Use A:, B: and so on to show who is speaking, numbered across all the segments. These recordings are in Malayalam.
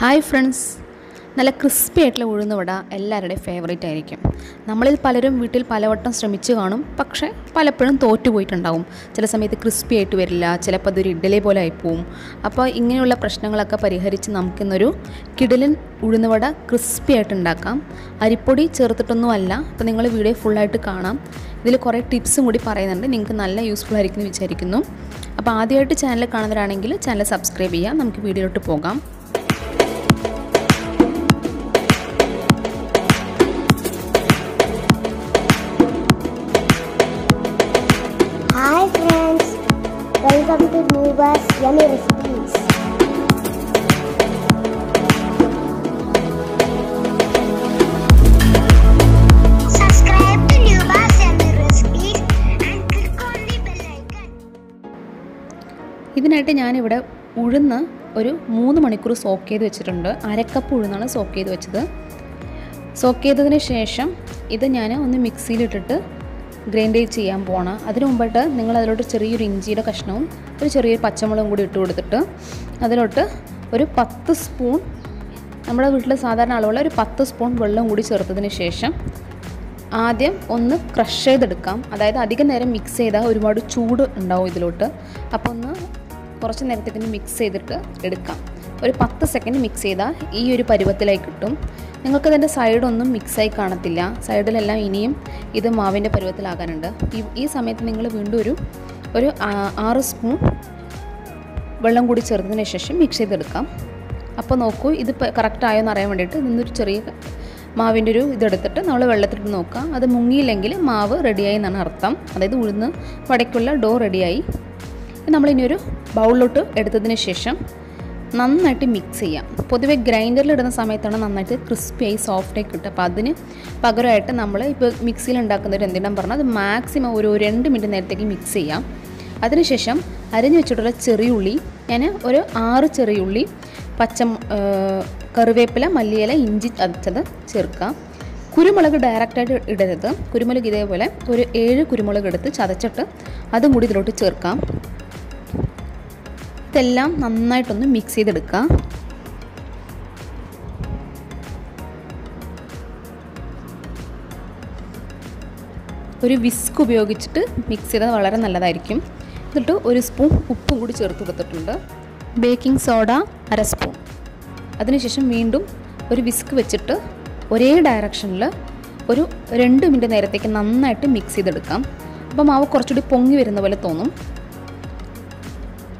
A: ഹായ് ഫ്രണ്ട്സ് നല്ല ക്രിസ്പി ആയിട്ടുള്ള ഉഴുന്നുവട എല്ലാവരുടെയും ഫേവറേറ്റ് ആയിരിക്കും. നമ്മളിൽ പലരും വീട്ടിൽ പലവട്ടം ശ്രമിച്ചു കാണും. പക്ഷേ പലപ്പോഴും തോറ്റുപോയിട്ടുണ്ടാവും ചില സമയത്ത് ക്രിസ്പി ആയിട്ട് വരില്ല. ചിലപ്പോൾ അതൊരു ഇഡലി പോലെ ആയിപ്പോവും അപ്പോൾ ഇങ്ങനെയുള്ള പ്രശ്നങ്ങളൊക്കെ പരിഹരിച്ച് നമുക്കിന്നൊരു കിടിലൻ ഉഴുന്നുവട ക്രിസ്പി ആയിട്ട് ഉണ്ടാക്കാം. അരിപ്പൊടി ചേർത്തിട്ടൊന്നും അല്ല. അപ്പോൾ നിങ്ങൾ വീഡിയോ ഫുള്ളായിട്ട് കാണാം. ഇതിൽ കുറേ ടിപ്സും കൂടി പറയുന്നുണ്ട്. നിങ്ങൾക്ക് നല്ല യൂസ്ഫുൾ ആയിരിക്കും എന്ന് വിചാരിക്കുന്നു. അപ്പോൾ ആദ്യമായിട്ട് ചാനൽ കാണുന്നവരാണെങ്കിൽ ചാനൽ സബ്സ്ക്രൈബ് ചെയ്യാം. നമുക്ക് വീഡിയോയിലോട്ട് പോകാം.
B: Click вас, я не icon.
A: ഇതിനായിട്ട് ഞാനിവിടെ ഉഴുന്ന് ഒരു മൂന്ന് മണിക്കൂർ സോക്ക് ചെയ്ത് വെച്ചിട്ടുണ്ട്. അരക്കപ്പ് ഉഴുന്നാണ് സോക്ക് ചെയ്ത് വെച്ചത്. സോക്ക് ചെയ്തതിന് ശേഷം ഇത് ഞാൻ ഒന്ന് മിക്സിയിലിട്ടിട്ട് ഗ്രൈൻഡ് ചെയ്യാൻ പോണ അതിന് മുമ്പായിട്ട് നിങ്ങൾ അതിലോട്ട് ചെറിയൊരു ഇഞ്ചിയുടെ കഷ്ണവും ഒരു ചെറിയൊരു പച്ചമുളകും കൂടി ഇട്ട് കൊടുത്തിട്ട് അതിലോട്ട് ഒരു പത്ത് സ്പൂൺ നമ്മുടെ വീട്ടിൽ സാധാരണ അളവുള്ള ഒരു പത്ത് സ്പൂൺ വെള്ളം കൂടി ചേർത്തതിന് ശേഷം ആദ്യം ഒന്ന് ക്രഷ് ചെയ്തെടുക്കാം. അതായത് അധികം നേരം മിക്സ് ചെയ്താൽ ഒരുപാട് ചൂട് ഉണ്ടാവും ഇതിലോട്ട്. അപ്പോൾ ഒന്ന് കുറച്ച് നേരത്തേക്ക് മിക്സ് ചെയ്തിട്ട് എടുക്കാം. ഒരു പത്ത് സെക്കൻഡ് മിക്സ് ചെയ്താൽ ഈ ഒരു പരുവത്തിലായി കിട്ടും. നിങ്ങൾക്കതിന്റെ സൈഡൊന്നും മിക്സായി കാണത്തില്ല. സൈഡിലെല്ലാം ഇനിയും ഇത് മാവിന്റെ പരുവത്തിലാകാനുണ്ട്. ഈ സമയത്ത് നിങ്ങൾ വീണ്ടും ഒരു ഒരു ആറ് സ്പൂൺ വെള്ളം കൂടി ചേർത്തതിന് ശേഷം മിക്സ് ചെയ്തെടുക്കാം. അപ്പോൾ നോക്കൂ ഇത് കറക്റ്റ് ആയോ എന്ന് അറിയാൻ വേണ്ടിയിട്ട് നിന്നൊരു ചെറിയ മാവിന്റെ ഒരു ഇതെടുത്തിട്ട് നമ്മൾ വെള്ളത്തിലിട്ട് നോക്കാം. അത് മുങ്ങിയില്ലെങ്കിൽ മാവ് റെഡിയായി എന്നാണ് അർത്ഥം. അതായത് ഉഴുന്ന് വടയ്ക്കുള്ള ഡോ റെഡിയായി നമ്മളിനി ഒരു ബൗളിലോട്ട് എടുത്തതിന് ശേഷം നന്നായിട്ട് മിക്സ് ചെയ്യാം. പൊതുവെ ഗ്രൈൻഡറിൽ ഇടുന്ന സമയത്താണ് നന്നായിട്ട് ക്രിസ്പിയായി സോഫ്റ്റായി കിട്ടുക. അപ്പോൾ അതിന് പകരമായിട്ട് നമ്മൾ ഇപ്പോൾ മിക്സിയിൽ ഉണ്ടാക്കുന്നവർ എന്തിനാണ് പറഞ്ഞാൽ അത് മാക്സിമം ഒരു രണ്ട് മിനിറ്റ് നേരത്തേക്ക് മിക്സ് ചെയ്യാം. അതിനുശേഷം അരിഞ്ഞു വെച്ചിട്ടുള്ള ചെറിയുള്ളി ഞാൻ ഒരു ആറ് ചെറിയുള്ളി പച്ച കറിവേപ്പില മല്ലിയില ഇഞ്ചി അരച്ചത് ചേർക്കാം കുരുമുളക് ഡയറക്റ്റായിട്ട് ഇടരുത്. കുരുമുളക് ഇതേപോലെ ഒരു ഏഴ് കുരുമുളക് എടുത്ത് ചതച്ചിട്ട് അതും കൂടി ഇതിലോട്ട് ചേർക്കാം. ഇതെല്ലാം നന്നായിട്ടൊന്ന് മിക്സ് ചെയ്തെടുക്കുക ഒരു വിസ്ക് ഉപയോഗിച്ചിട്ട് മിക്സ് ചെയ്താൽ വളരെ നല്ലതായിരിക്കും. എന്നിട്ട് ഒരു സ്പൂൺ ഉപ്പും കൂടി ചേർത്ത് കൊടുത്തിട്ടുണ്ട്. ബേക്കിംഗ് സോഡ അര സ്പൂൺ അതിനുശേഷം വീണ്ടും ഒരു വിസ്ക് വെച്ചിട്ട് ഒരേ ഡയറക്ഷനിൽ ഒരു രണ്ട് മിനിറ്റ് നേരത്തേക്ക് നന്നായിട്ട് മിക്സ് ചെയ്തെടുക്കാം. അപ്പോൾ മാവ് കുറച്ചുകൂടി പൊങ്ങി വരുന്ന പോലെ തോന്നും.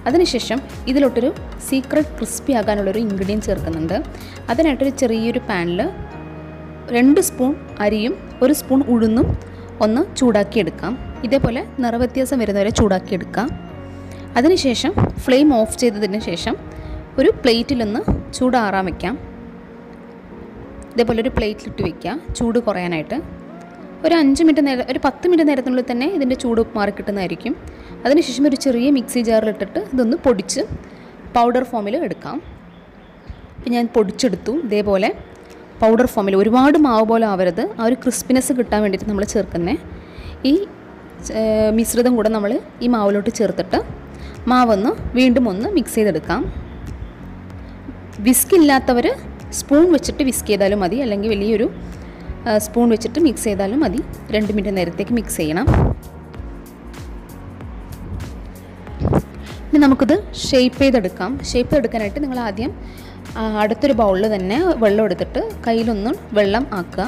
A: അതിനുശേഷം ഇതിലോട്ടൊരു സീക്രട്ട് ക്രിസ്പി ആകാനുള്ളൊരു ഇൻഗ്രീഡിയന്റ് ചേർക്കുന്നുണ്ട്. അതിനായിട്ടൊരു ചെറിയൊരു പാനിൽ രണ്ട് സ്പൂൺ അരിയും ഒരു സ്പൂൺ ഉഴുന്നും ഒന്ന് ചൂടാക്കിയെടുക്കാം. ഇതേപോലെ നിറവ്യത്യാസം വരുന്നവരെ ചൂടാക്കിയെടുക്കാം. അതിനുശേഷം ഫ്ലെയിം ഓഫ് ചെയ്തതിന് ശേഷം ഒരു പ്ലേറ്റിലൊന്ന് ചൂടാറാൻ വയ്ക്കാം ഇതേപോലെ ഒരു പ്ലേറ്റിലിട്ട് വയ്ക്കുക ചൂട് കുറയാനായിട്ട്. ഒരു അഞ്ച് മിനിറ്റ് നേരം ഒരു പത്ത് മിനിറ്റ് നേരത്തിനുള്ളിൽ തന്നെ ഇതിന്റെ ചൂട് മാറി കിട്ടുന്നതായിരിക്കും അതിനുശേഷം ഒരു ചെറിയ മിക്സി ജാറിലിട്ടിട്ട് ഇതൊന്ന് പൊടിച്ച് പൗഡർ ഫോമിൽ എടുക്കാം. ഇപ്പം ഞാൻ പൊടിച്ചെടുത്തു. ഇതേപോലെ പൗഡർ ഫോമിൽ ഒരുപാട് മാവ് പോലെ ആവരുത്. ആ ഒരു ക്രിസ്പിനെസ് കിട്ടാൻ വേണ്ടിയിട്ട് നമ്മൾ ചേർക്കുന്നത് ഈ മിശ്രിതം കൂടെ നമ്മൾ ഈ മാവിലോട്ട് ചേർത്തിട്ട് മാവൊന്ന് വീണ്ടും ഒന്ന് മിക്സ് ചെയ്തെടുക്കാം. വിസ്ക് ഇല്ലാത്തവർ സ്പൂൺ വെച്ചിട്ട് വിസ്ക് ചെയ്താലും മതി. അല്ലെങ്കിൽ വലിയൊരു സ്പൂൺ വെച്ചിട്ട് മിക്സ് ചെയ്താലും മതി. രണ്ട് മിനിറ്റ് നേരത്തേക്ക് മിക്സ് ചെയ്യണം. ഇനി നമുക്കിത് ഷേപ്പ് ചെയ്തെടുക്കാം. ഷേപ്പ് ചെയ്തെടുക്കാനായിട്ട് നിങ്ങൾ ആദ്യം അടുത്തൊരു ബൗളിൽ തന്നെ വെള്ളം എടുത്തിട്ട് കയ്യിലൊന്ന് വെള്ളം ആക്കുക.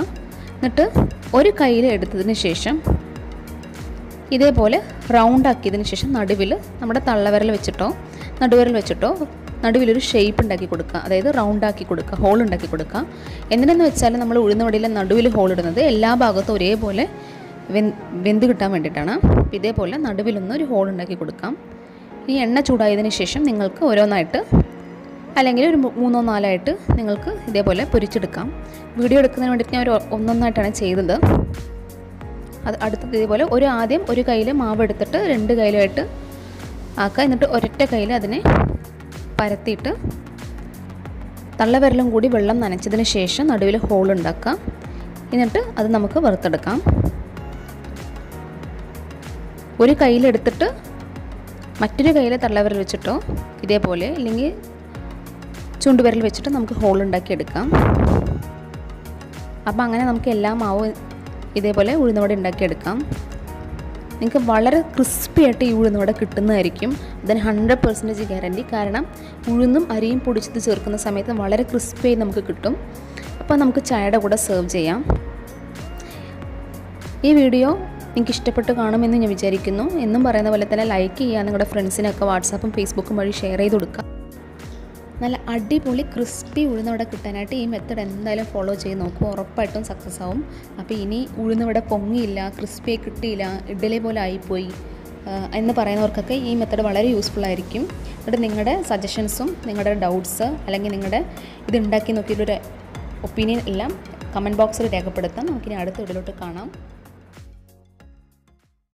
A: എന്നിട്ട് ഒരു കയ്യിൽ എടുത്തതിന് ശേഷം ഇതേപോലെ റൗണ്ട് ആക്കിയതിന് ശേഷം നടുവിൽ നമ്മുടെ തള്ളവിരൽ വെച്ചിട്ടോ നടുവിരൽ വെച്ചിട്ടോ നടുവിലൊരു ഷേപ്പ് ഉണ്ടാക്കി കൊടുക്കുക. അതായത് റൗണ്ട് ആക്കി കൊടുക്കുക ഹോൾ ഉണ്ടാക്കി കൊടുക്കുക. എന്തിനെന്ന് വെച്ചാൽ നമ്മൾ ഉഴുന്നുവടിയിലെ നടുവിൽ ഹോൾ ഇടുന്നത് എല്ലാ ഭാഗത്തും ഒരേപോലെ വെന്ത് കിട്ടാൻ വേണ്ടിയിട്ടാണ്. ഇതേപോലെ നടുവിലൊന്നും ഒരു ഹോൾ ഉണ്ടാക്കി കൊടുക്കാം. ഈ എണ്ണ ചൂടായതിന് ശേഷം നിങ്ങൾക്ക് ഓരോന്നായിട്ട് അല്ലെങ്കിൽ ഒരു മൂന്നോ നാലായിട്ട് നിങ്ങൾക്ക് ഇതേപോലെ പൊരിച്ചെടുക്കാം. വീഡിയോ എടുക്കുന്നതിന് വേണ്ടിയിട്ട് ഞാൻ ഒരു ഒന്നൊന്നായിട്ടാണ് ചെയ്തത്. അത് അടുത്തത് ഇതേപോലെ ഒരു ആദ്യം ഒരു കയ്യിൽ മാവ് എടുത്തിട്ട് രണ്ട് കയ്യിലായിട്ട് ആക്കുക. എന്നിട്ട് ഒരൊറ്റ കയ്യിൽ അതിനെ പരത്തിയിട്ട് തള്ളവിരലും കൂടി വെള്ളം നനച്ചതിന് ശേഷം നടുവിൽ ഹോൾ ഉണ്ടാക്കുക. എന്നിട്ട് അത് നമുക്ക് വറുത്തെടുക്കാം. ഒരു കയ്യിലെടുത്തിട്ട് മറ്റൊരു കയ്യിൽ തള്ളവിരൽ വെച്ചിട്ടോ ഇതേപോലെ അല്ലെങ്കിൽ ചുണ്ടുവിരൽ വെച്ചിട്ട് നമുക്ക് ഹോൾ ഉണ്ടാക്കി എടുക്കാം അപ്പോൾ അങ്ങനെ നമുക്ക് എല്ലാ മാവും ഇതേപോലെ ഉഴുന്നവട ഉണ്ടാക്കിയെടുക്കാം. നിങ്ങൾക്ക് വളരെ ക്രിസ്പി ആയിട്ട് ഈ ഉഴുന്നവട കിട്ടുന്നതായിരിക്കും. അതിന് ഹൺഡ്രഡ് പെർസെന്റേജ് ഗ്യാരണ്ടി കാരണം ഉഴുന്നും അരിയും പൊടിച്ചത് ചേർക്കുന്ന സമയത്ത് വളരെ ക്രിസ്പിയായി നമുക്ക് കിട്ടും. അപ്പോൾ നമുക്ക് ചായയുടെ കൂടെ സെർവ് ചെയ്യാം. ഈ വീഡിയോ നിങ്ങൾക്ക് ഇഷ്ടപ്പെട്ട് കാണുമെന്ന് ഞാൻ വിചാരിക്കുന്നു. എന്നും പറയുന്ന പോലെ തന്നെ ലൈക്ക് ചെയ്യുക നിങ്ങളുടെ ഫ്രണ്ട്സിനൊക്കെ വാട്സാപ്പും ഫേസ്ബുക്കും വഴി ഷെയർ ചെയ്ത് കൊടുക്കുക. നല്ല അടിപൊളി ക്രിസ്പി ഉഴുന്നവിടെ കിട്ടാനായിട്ട് ഈ മെത്തേഡ് എന്തായാലും ഫോളോ ചെയ്ത് നോക്കും. ഉറപ്പായിട്ടും സക്സസ് ആവും. അപ്പോൾ ഇനി ഉഴുന്നിവിടെ പൊങ്ങിയില്ല ക്രിസ്പി കിട്ടിയില്ല ഇഡ്ഡലി പോലെ ആയിപ്പോയി എന്ന് പറയുന്നവർക്കൊക്കെ ഈ മെത്തേഡ് വളരെ യൂസ്ഫുൾ ആയിരിക്കും. എന്നിട്ട് നിങ്ങളുടെ സജഷൻസും നിങ്ങളുടെ ഡൗട്ട്സ് അല്ലെങ്കിൽ നിങ്ങളുടെ ഇത് ഉണ്ടാക്കി നോക്കിയിട്ടൊരു ഒപ്പീനിയൻ എല്ലാം കമന്റ് ബോക്സിൽ രേഖപ്പെടുത്താം. നമുക്കിനി അടുത്ത വീഡിയോട്ട് കാണാം.